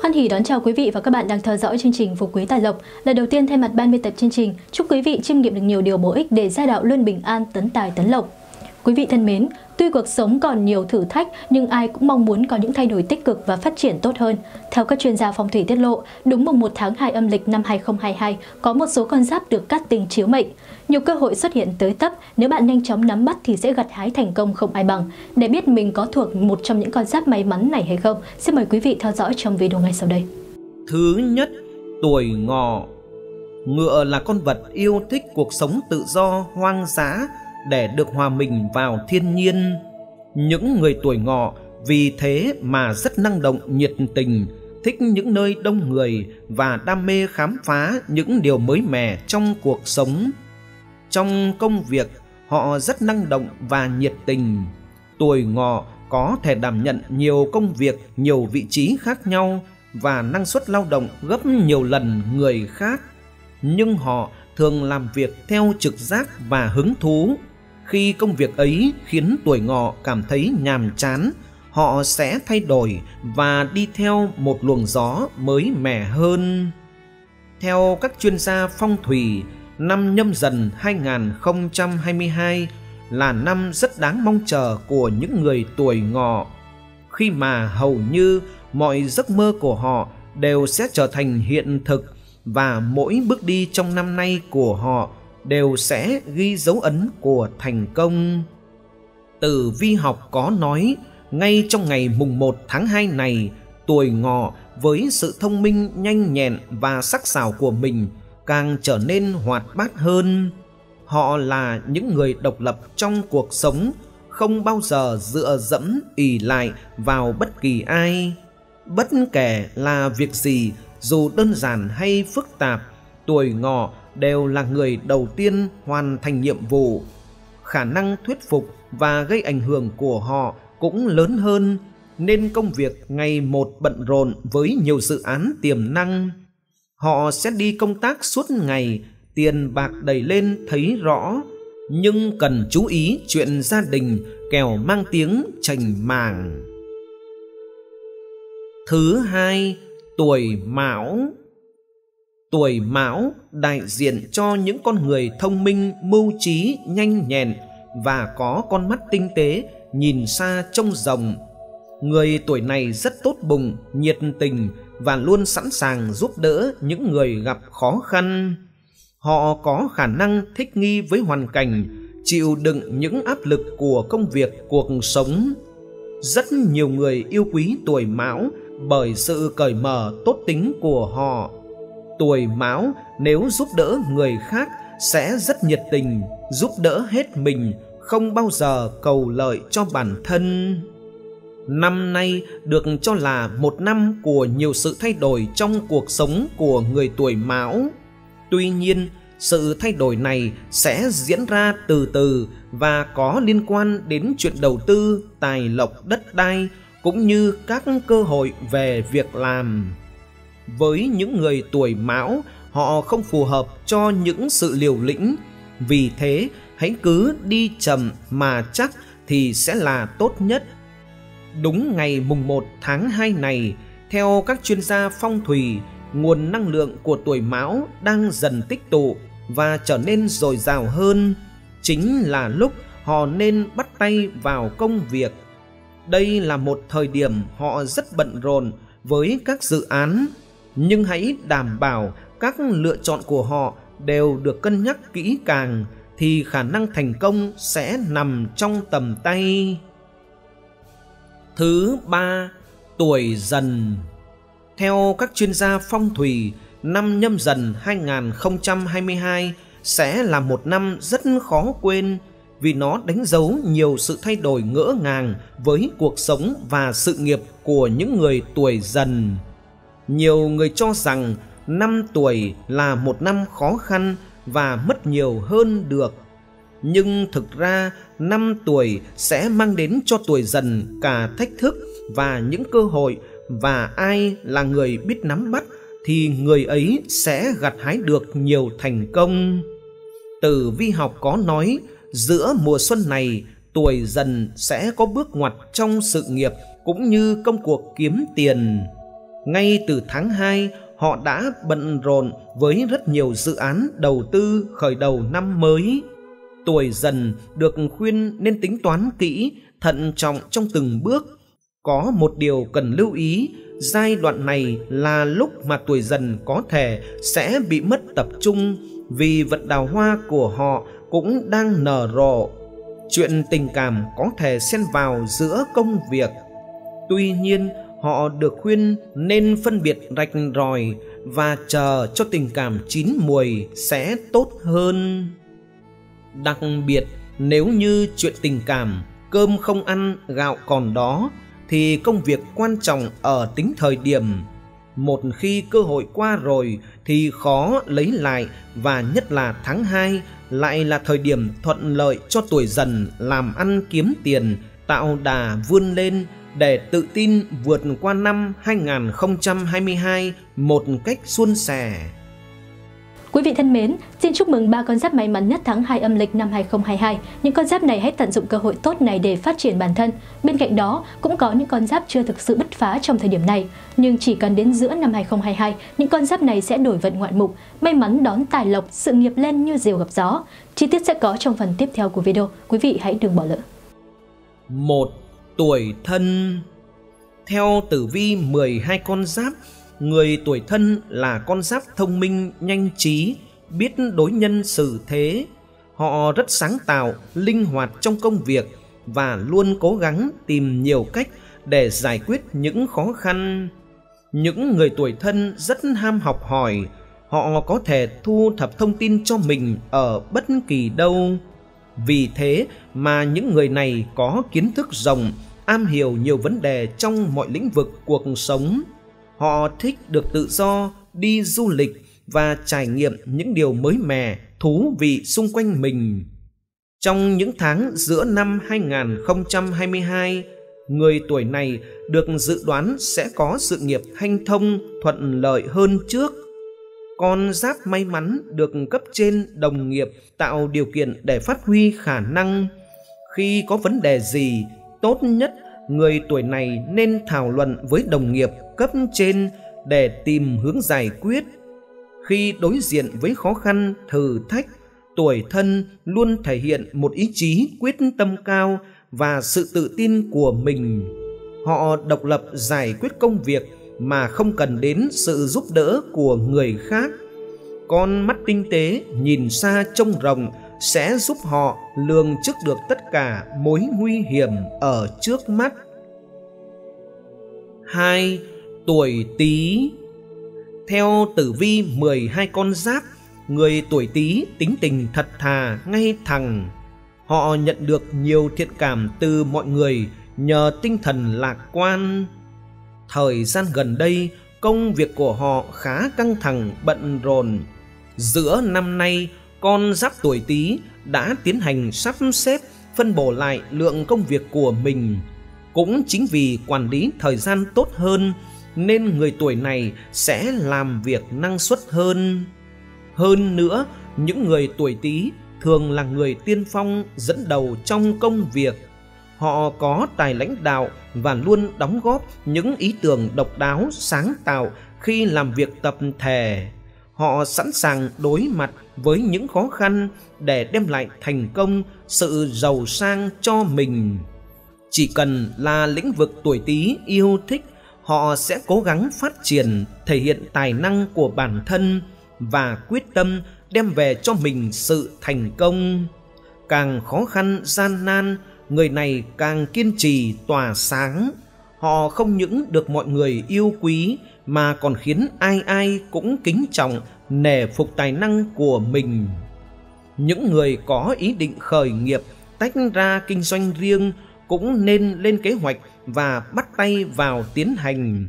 Hoan hỉ đón chào quý vị và các bạn đang theo dõi chương trình Phục Quý Tài Lộc. Lần đầu tiên thay mặt ban biên tập chương trình, chúc quý vị chiêm nghiệm được nhiều điều bổ ích để gia đạo luôn bình an, tấn tài tấn lộc. Quý vị thân mến, tuy cuộc sống còn nhiều thử thách nhưng ai cũng mong muốn có những thay đổi tích cực và phát triển tốt hơn. Theo các chuyên gia phong thủy tiết lộ, đúng mùng 1 tháng 2 âm lịch năm 2022 có một số con giáp được cắt tình chiếu mệnh. Nhiều cơ hội xuất hiện tới tấp, nếu bạn nhanh chóng nắm bắt thì sẽ gặt hái thành công không ai bằng. Để biết mình có thuộc một trong những con giáp may mắn này hay không, xin mời quý vị theo dõi trong video ngay sau đây. Thứ nhất, tuổi ngọ. Ngựa là con vật yêu thích cuộc sống tự do, hoang dã để được hòa mình vào thiên nhiên. Những người tuổi ngọ vì thế mà rất năng động, nhiệt tình, thích những nơi đông người và đam mê khám phá những điều mới mẻ trong cuộc sống. Trong công việc, họ rất năng động và nhiệt tình. Tuổi ngọ có thể đảm nhận nhiều công việc, nhiều vị trí khác nhau và năng suất lao động gấp nhiều lần người khác. Nhưng họ thường làm việc theo trực giác và hứng thú. Khi công việc ấy khiến tuổi ngọ cảm thấy nhàm chán, họ sẽ thay đổi và đi theo một luồng gió mới mẻ hơn. Theo các chuyên gia phong thủy, năm nhâm dần 2022 là năm rất đáng mong chờ của những người tuổi ngọ khi mà hầu như mọi giấc mơ của họ đều sẽ trở thành hiện thực và mỗi bước đi trong năm nay của họ đều sẽ ghi dấu ấn của thành công. Từ vi học có nói, ngay trong ngày mùng 1 tháng 2 này, tuổi ngọ với sự thông minh nhanh nhẹn và sắc sảo của mình càng trở nên hoạt bát hơn. Họ là những người độc lập trong cuộc sống, không bao giờ dựa dẫm ỉ lại vào bất kỳ ai. Bất kể là việc gì, dù đơn giản hay phức tạp, tuổi ngọ đều là người đầu tiên hoàn thành nhiệm vụ. Khả năng thuyết phục và gây ảnh hưởng của họ cũng lớn hơn, nên công việc ngày một bận rộn với nhiều dự án tiềm năng. Họ sẽ đi công tác suốt ngày, tiền bạc đầy lên thấy rõ, nhưng cần chú ý chuyện gia đình kẻo mang tiếng trành màng. Thứ hai, tuổi mão. Tuổi mão đại diện cho những con người thông minh, mưu trí, nhanh nhẹn và có con mắt tinh tế, nhìn xa trông rộng. Người tuổi này rất tốt bụng, nhiệt tình và luôn sẵn sàng giúp đỡ những người gặp khó khăn. Họ có khả năng thích nghi với hoàn cảnh, chịu đựng những áp lực của công việc, cuộc sống. Rất nhiều người yêu quý tuổi mão bởi sự cởi mở tốt tính của họ. Tuổi mão nếu giúp đỡ người khác sẽ rất nhiệt tình, giúp đỡ hết mình, không bao giờ cầu lợi cho bản thân. Năm nay được cho là một năm của nhiều sự thay đổi trong cuộc sống của người tuổi Mão. Tuy nhiên, sự thay đổi này sẽ diễn ra từ từ và có liên quan đến chuyện đầu tư, tài lộc đất đai cũng như các cơ hội về việc làm. Với những người tuổi Mão, họ không phù hợp cho những sự liều lĩnh, vì thế hãy cứ đi chậm mà chắc thì sẽ là tốt nhất. Đúng ngày mùng 1 tháng 2 này, theo các chuyên gia phong thủy, nguồn năng lượng của tuổi Mão đang dần tích tụ và trở nên dồi dào hơn. Chính là lúc họ nên bắt tay vào công việc. Đây là một thời điểm họ rất bận rộn với các dự án, nhưng hãy đảm bảo các lựa chọn của họ đều được cân nhắc kỹ càng thì khả năng thành công sẽ nằm trong tầm tay. Thứ ba, tuổi dần. Theo các chuyên gia phong thủy, năm nhâm dần 2022 sẽ là một năm rất khó quên vì nó đánh dấu nhiều sự thay đổi ngỡ ngàng với cuộc sống và sự nghiệp của những người tuổi dần. Nhiều người cho rằng năm tuổi là một năm khó khăn và mất nhiều hơn được. Nhưng thực ra, năm tuổi sẽ mang đến cho tuổi dần cả thách thức và những cơ hội và ai là người biết nắm bắt thì người ấy sẽ gặt hái được nhiều thành công. Từ vi học có nói, giữa mùa xuân này, tuổi dần sẽ có bước ngoặt trong sự nghiệp cũng như công cuộc kiếm tiền. Ngay từ tháng 2, họ đã bận rộn với rất nhiều dự án đầu tư khởi đầu năm mới. Tuổi dần được khuyên nên tính toán kỹ, thận trọng trong từng bước. Có một điều cần lưu ý, giai đoạn này là lúc mà tuổi dần có thể sẽ bị mất tập trung vì vận đào hoa của họ cũng đang nở rộ. Chuyện tình cảm có thể xen vào giữa công việc. Tuy nhiên, họ được khuyên nên phân biệt rạch ròi và chờ cho tình cảm chín mùi sẽ tốt hơn. Đặc biệt, nếu như chuyện tình cảm, cơm không ăn, gạo còn đó, thì công việc quan trọng ở tính thời điểm. Một khi cơ hội qua rồi thì khó lấy lại và nhất là tháng 2 lại là thời điểm thuận lợi cho tuổi dần làm ăn kiếm tiền, tạo đà vươn lên để tự tin vượt qua năm 2022 một cách suôn sẻ. Quý vị thân mến, xin chúc mừng ba con giáp may mắn nhất tháng 2 âm lịch năm 2022. Những con giáp này hãy tận dụng cơ hội tốt này để phát triển bản thân. Bên cạnh đó, cũng có những con giáp chưa thực sự bứt phá trong thời điểm này. Nhưng chỉ cần đến giữa năm 2022, những con giáp này sẽ đổi vận ngoại mục, may mắn đón tài lộc, sự nghiệp lên như diều gặp gió. Chi tiết sẽ có trong phần tiếp theo của video. Quý vị hãy đừng bỏ lỡ. Một Tuổi thân Theo tử vi 12 con giáp, người tuổi thân là con giáp thông minh, nhanh trí, biết đối nhân xử thế. Họ rất sáng tạo, linh hoạt trong công việc và luôn cố gắng tìm nhiều cách để giải quyết những khó khăn. Những người tuổi thân rất ham học hỏi, họ có thể thu thập thông tin cho mình ở bất kỳ đâu. Vì thế mà những người này có kiến thức rộng, am hiểu nhiều vấn đề trong mọi lĩnh vực cuộc sống. Họ thích được tự do, đi du lịch và trải nghiệm những điều mới mẻ, thú vị xung quanh mình. Trong những tháng giữa năm 2022, người tuổi này được dự đoán sẽ có sự nghiệp hanh thông, thuận lợi hơn trước. Con giáp may mắn được cấp trên đồng nghiệp tạo điều kiện để phát huy khả năng. Khi có vấn đề gì, tốt nhất người tuổi này nên thảo luận với đồng nghiệp cấp trên để tìm hướng giải quyết. Khi đối diện với khó khăn, thử thách, tuổi thân luôn thể hiện một ý chí quyết tâm cao và sự tự tin của mình. Họ độc lập giải quyết công việc mà không cần đến sự giúp đỡ của người khác. Con mắt tinh tế nhìn xa trông rộng sẽ giúp họ lường trước được tất cả mối nguy hiểm ở trước mắt. 2. Tuổi Tý Theo tử vi 12 con giáp, người tuổi Tý tính tình thật thà, ngay thẳng. Họ nhận được nhiều thiện cảm từ mọi người nhờ tinh thần lạc quan. Thời gian gần đây, công việc của họ khá căng thẳng, bận rộn. Giữa năm nay, con giáp tuổi Tý đã tiến hành sắp xếp phân bổ lại lượng công việc của mình. Cũng chính vì quản lý thời gian tốt hơn nên người tuổi này sẽ làm việc năng suất hơn. Hơn nữa, những người tuổi Tý thường là người tiên phong dẫn đầu trong công việc. Họ có tài lãnh đạo và luôn đóng góp những ý tưởng độc đáo, sáng tạo khi làm việc tập thể. Họ sẵn sàng đối mặt với những khó khăn để đem lại thành công, sự giàu sang cho mình. Chỉ cần là lĩnh vực tuổi Tý yêu thích, họ sẽ cố gắng phát triển, thể hiện tài năng của bản thân và quyết tâm đem về cho mình sự thành công. Càng khó khăn gian nan, người này càng kiên trì tỏa sáng. Họ không những được mọi người yêu quý mà còn khiến ai ai cũng kính trọng, nể phục tài năng của mình. Những người có ý định khởi nghiệp, tách ra kinh doanh riêng cũng nên lên kế hoạch và bắt tay vào tiến hành.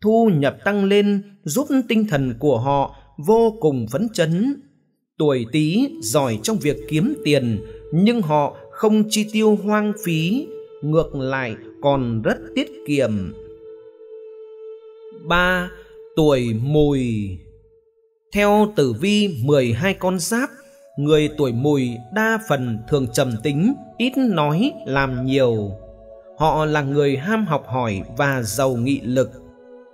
Thu nhập tăng lên giúp tinh thần của họ vô cùng phấn chấn. Tuổi Tý giỏi trong việc kiếm tiền, nhưng họ không chi tiêu hoang phí, ngược lại còn rất tiết kiệm. 3. Tuổi Mùi Theo tử vi 12 con giáp, người tuổi Mùi đa phần thường trầm tính, ít nói, làm nhiều. Họ là người ham học hỏi và giàu nghị lực.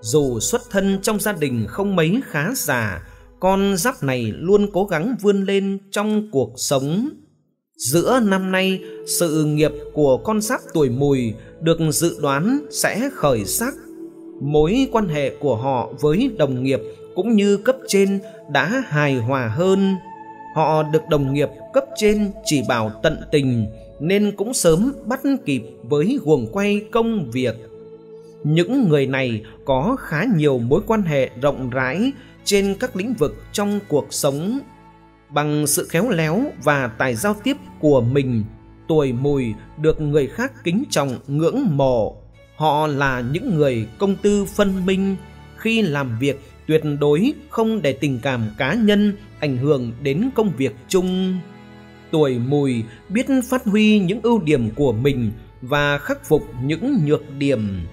Dù xuất thân trong gia đình không mấy khá giả, con giáp này luôn cố gắng vươn lên trong cuộc sống. Giữa năm nay, sự nghiệp của con giáp tuổi mùi được dự đoán sẽ khởi sắc. Mối quan hệ của họ với đồng nghiệp cũng như cấp trên đã hài hòa hơn. Họ được đồng nghiệp cấp trên chỉ bảo tận tình nên cũng sớm bắt kịp với guồng quay công việc. Những người này có khá nhiều mối quan hệ rộng rãi trên các lĩnh vực trong cuộc sống. Bằng sự khéo léo và tài giao tiếp của mình, tuổi mùi được người khác kính trọng ngưỡng mộ. Họ là những người công tư phân minh khi làm việc tuyệt đối không để tình cảm cá nhân ảnh hưởng đến công việc chung. Tuổi mùi biết phát huy những ưu điểm của mình và khắc phục những nhược điểm.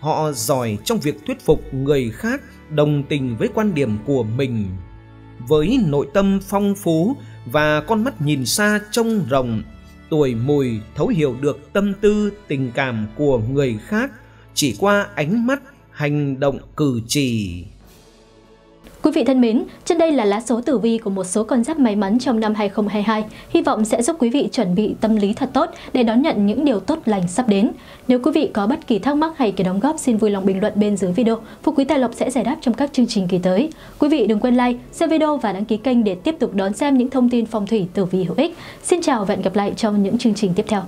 Họ giỏi trong việc thuyết phục người khác đồng tình với quan điểm của mình. Với nội tâm phong phú và con mắt nhìn xa trông rộng, tuổi mùi thấu hiểu được tâm tư tình cảm của người khác chỉ qua ánh mắt, hành động cử chỉ. Quý vị thân mến, trên đây là lá số tử vi của một số con giáp may mắn trong năm 2022. Hy vọng sẽ giúp quý vị chuẩn bị tâm lý thật tốt để đón nhận những điều tốt lành sắp đến. Nếu quý vị có bất kỳ thắc mắc hay kỳ đóng góp, xin vui lòng bình luận bên dưới video. Phú Quý Tài Lộc sẽ giải đáp trong các chương trình kỳ tới. Quý vị đừng quên like, share video và đăng ký kênh để tiếp tục đón xem những thông tin phong thủy tử vi hữu ích. Xin chào và hẹn gặp lại trong những chương trình tiếp theo.